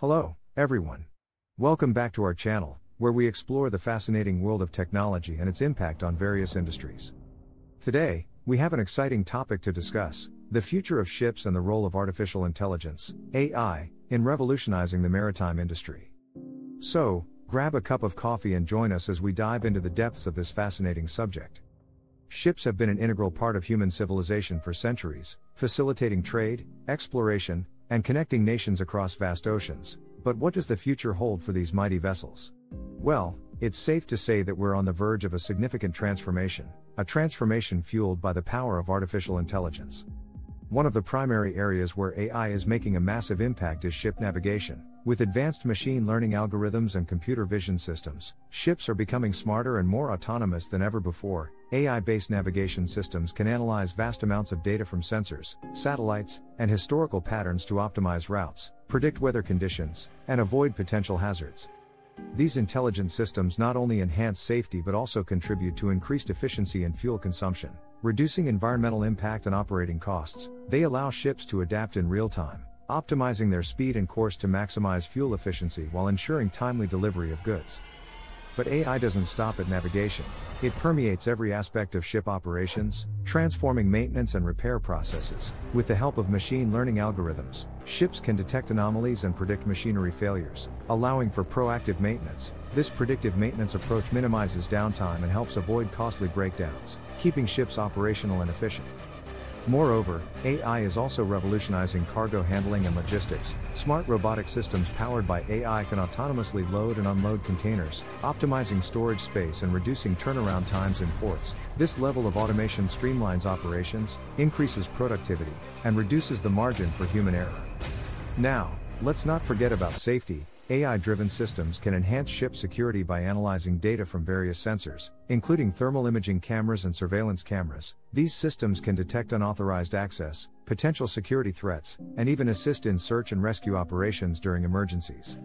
Hello, everyone. Welcome back to our channel, where we explore the fascinating world of technology and its impact on various industries. Today, we have an exciting topic to discuss the future of ships and the role of artificial intelligence, AI, in revolutionizing the maritime industry. So, grab a cup of coffee and join us as we dive into the depths of this fascinating subject. Ships have been an integral part of human civilization for centuries, facilitating trade, exploration, and connecting nations across vast oceans. But what does the future hold for these mighty vessels? Well, it's safe to say that we're on the verge of a significant transformation, a transformation fueled by the power of artificial intelligence. One of the primary areas where AI is making a massive impact is ship navigation. With advanced machine learning algorithms and computer vision systems, ships are becoming smarter and more autonomous than ever before. AI based navigation systems can analyze vast amounts of data from sensors, satellites, and historical patterns to optimize routes, predict weather conditions, and avoid potential hazards. These intelligent systems not only enhance safety but also contribute to increased efficiency and fuel consumption, reducing environmental impact and operating costs. They allow ships to adapt in real time, optimizing their speed and course to maximize fuel efficiency while ensuring timely delivery of goods. But AI doesn't stop at navigation. It permeates every aspect of ship operations, transforming maintenance and repair processes. With the help of machine learning algorithms, ships can detect anomalies and predict machinery failures, allowing for proactive maintenance. This predictive maintenance approach minimizes downtime and helps avoid costly breakdowns, keeping ships operational and efficient. Moreover, AI is also revolutionizing cargo handling and logistics. Smart robotic systems powered by AI can autonomously load and unload containers, optimizing storage space and reducing turnaround times in ports. This level of automation streamlines operations, increases productivity, and reduces the margin for human error. Now, let's not forget about safety. AI driven systems can enhance ship security by analyzing data from various sensors, including thermal imaging cameras and surveillance cameras. These systems can detect unauthorized access, potential security threats, and even assist in search and rescue operations during emergencies.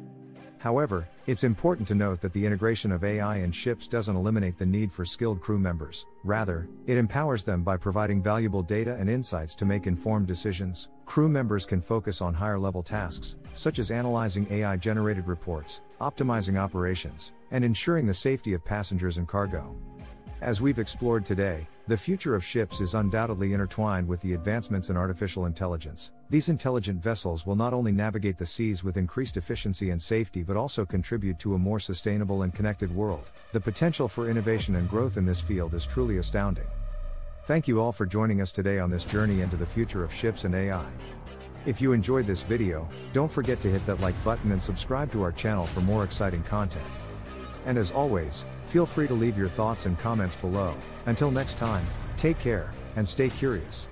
However, it's important to note that the integration of AI in ships doesn't eliminate the need for skilled crew members. Rather, it empowers them by providing valuable data and insights to make informed decisions. Crew members can focus on higher level tasks, such as analyzing AI generated reports, optimizing operations, and ensuring the safety of passengers and cargo. As we've explored today, the future of ships is undoubtedly intertwined with the advancements in artificial intelligence. These intelligent vessels will not only navigate the seas with increased efficiency and safety but also contribute to a more sustainable and connected world. The potential for innovation and growth in this field is truly astounding. Thank you all for joining us today on this journey into the future of ships and AI. If you enjoyed this video, don't forget to hit that like button and subscribe to our channel for more exciting content. And as always, feel free to leave your thoughts and comments below. Until next time, take care, and stay curious.